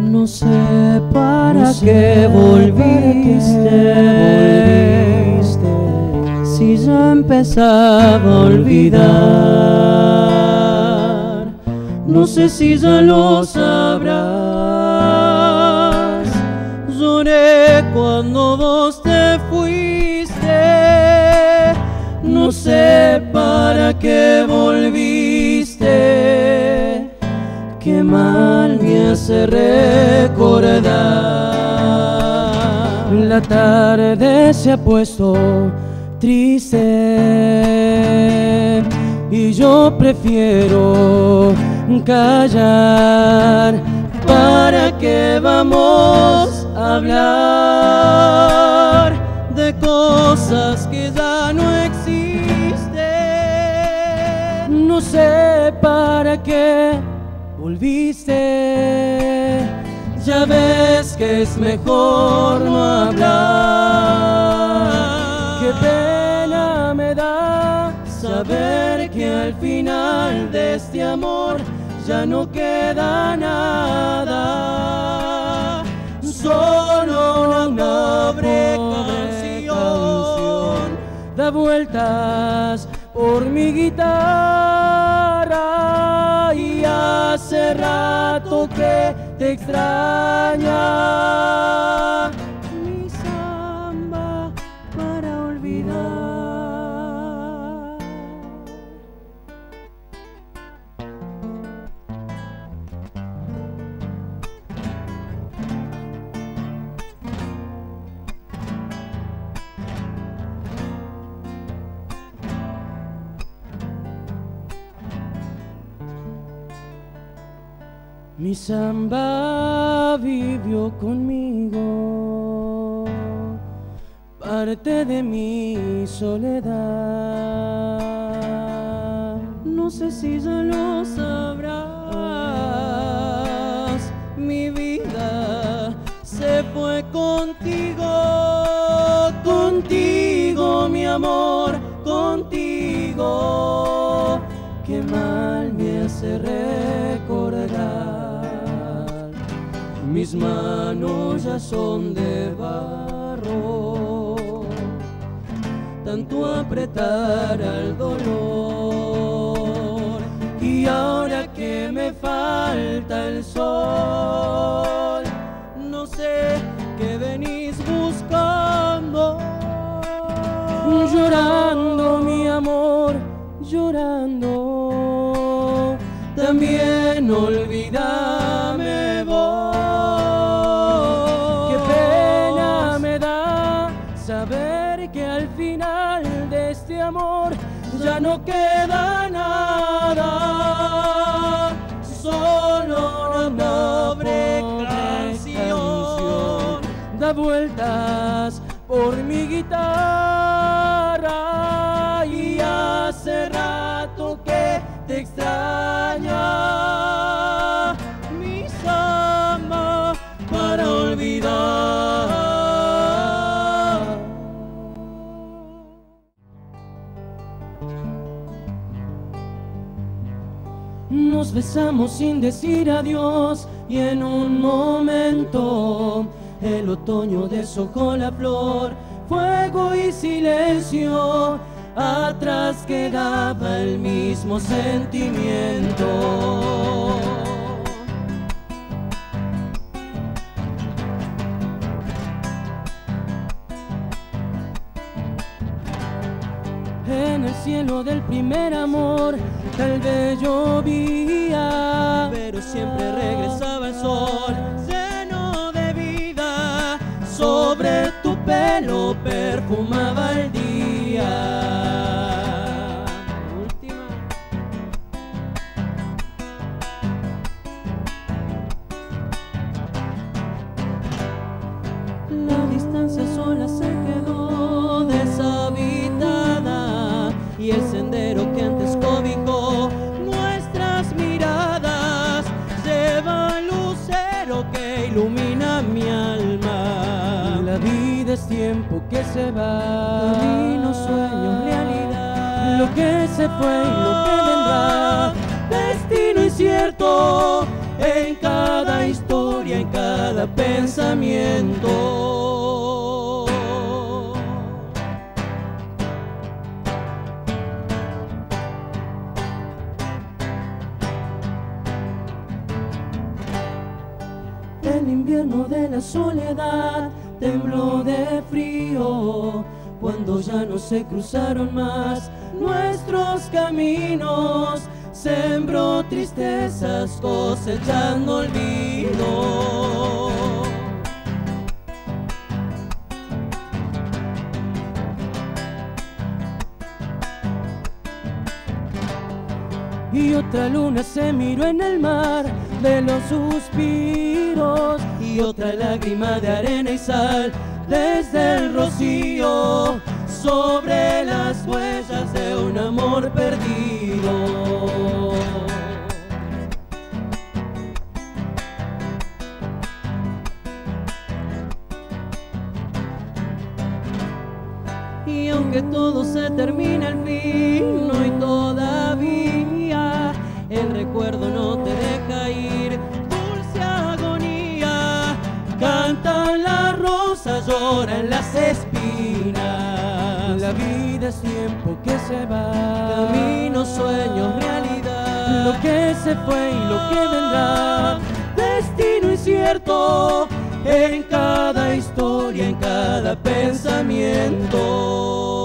No sé para qué volviste, si ya empezaba a olvidar. No sé si ya lo sabrás. Lloré cuando vos qué volviste. Qué mal me hace recordar. La tarde se ha puesto triste y yo prefiero callar. ¿Para qué vamos a hablar de cosas que ya no existen? No sé para qué volviste. Ya ves que es mejor no hablar. Qué pena me da saber que al final de este amor ya no queda nada. Solo una pobre canción da vueltas por mi guitarra y hace rato que te extraña. Mi samba vivió conmigo, parte de mi soledad. No sé si ya lo sabrás, mi vida se fue contigo, contigo mi amor, contigo. Qué mal me hace recordar. Mis manos ya son de barro, tanto apretar al dolor. Y ahora que me falta el sol, no sé qué venís buscando. Llorando, mi amor, llorando. Ya no queda nada. Solo una pobre canción da vueltas por mi guitarra Nos besamos sin decir adiós y en un momento el otoño deshojó la flor, fuego y silencio, atrás quedaba el mismo sentimiento. En el cielo del primer amor, tal vez llovía, pero siempre regresaba el sol, lleno de vida, sobre tu pelo perfumaba y el sendero que antes cobijó nuestras miradas lleva lucero que ilumina mi alma. La vida es tiempo que se va. Camino, sueño, realidad. Lo que se fue y lo que vendrá. Destino incierto en cada historia, en cada pensamiento. El invierno de la soledad tembló de frío cuando ya no se cruzaron más nuestros caminos. Sembró tristezas cosechando olvido. Y otra luna se miró en el mar de los suspiros y otra lágrima de arena y sal desde el rocío sobre las huellas de un amor perdido. Y aunque todo se termina al fin, hoy todavía el recuerdo no te deja ir. Dulce agonía, cantan las rosas, lloran las espinas. La vida es tiempo que se va. Caminos, sueños, realidad. Lo que se fue y lo que vendrá. Destino incierto en cada historia, en cada pensamiento.